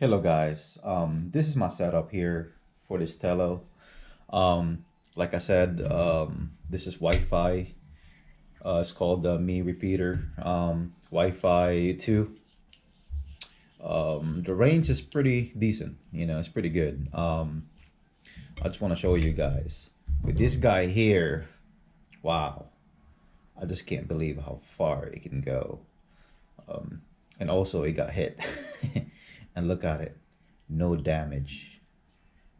Hello guys, um, this is my setup here for this Tello. Um, like I said, um, this is Wi-Fi. Uh, it's called the Mi Repeater um, Wi-Fi 2. Um, the range is pretty decent, you know, it's pretty good. Um, I just want to show you guys. With this guy here, wow, I just can't believe how far it can go. And also it got hit. and look at it no damage.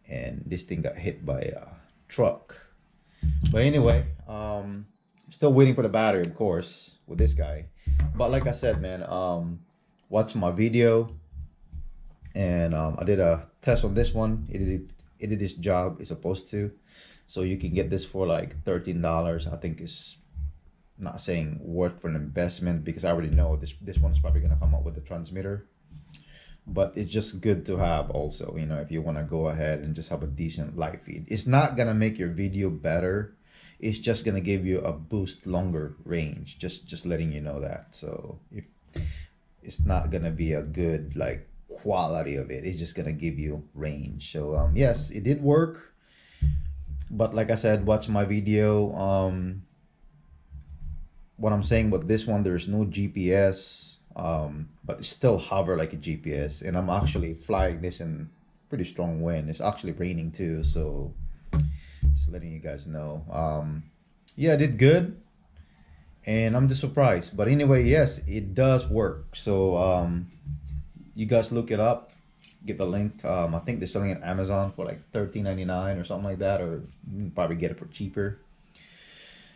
And this thing got hit by a truck. But anyway um still waiting for the battery of course with this guy. But like i said man um watch my video. And um, i did a test on this one. It did it did its job it's supposed to. So you can get this for like $13 i think it's not saying worth for an investment because i already know this this one's probably going to come up with the transmitter but it's just good to have also you know if you want to go ahead and just have a decent live feed. It's not gonna make your video better it's just gonna give you a boost longer range just just letting you know that. So if it's not gonna be a good like quality of it it's just gonna give you range. So um yes it did work but like i said watch my video um what i'm saying with this one there's no gps um, but still hover like a GPS. And I'm actually flying this in pretty strong wind. It's actually raining too, so just letting you guys know. Um, yeah, I did good, and I'm just surprised. But anyway, yes, it does work. So um, you guys look it up. Get the link. Um, I think they're selling it Amazon for like $13.99 or something like that, or probably get it for cheaper.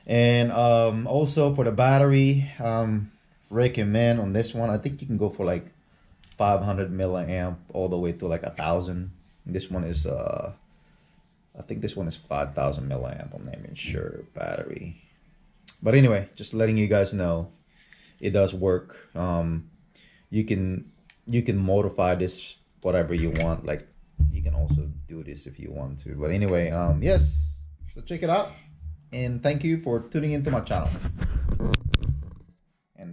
And um, also for the battery, um, recommend on this one. I think you can go for like 500 milliamp all the way to like a thousand. This one is uh, I think this one is 5,000 milliamp. I'm not even sure battery. But anyway, just letting you guys know, it does work. Um, you can you can modify this whatever you want. Like you can also do this if you want to. But anyway, um, yes. So check it out, and thank you for tuning into my channel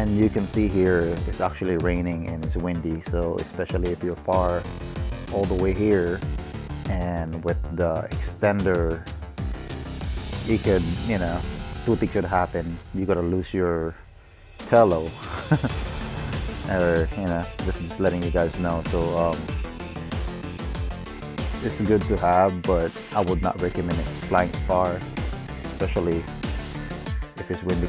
And you can see here it's actually raining and it's windy. So especially if you're far all the way here and with the extender it could you know two things could happen. You gotta lose your tello. Or you know just, just letting you guys know. So um, it's good to have but I would not recommend it flying far especially if it's windy